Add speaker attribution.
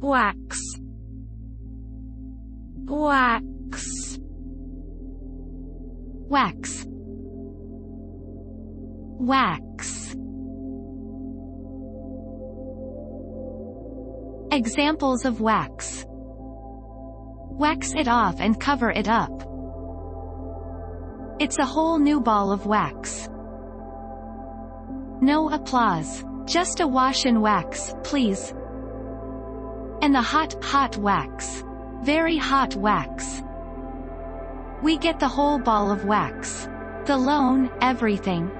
Speaker 1: wax wax
Speaker 2: wax wax Examples of wax Wax it off and cover it up. It's a whole new ball of wax. No applause. Just a wash and wax, please. And the hot, hot wax. Very hot wax. We get the whole ball of wax. The loan, everything,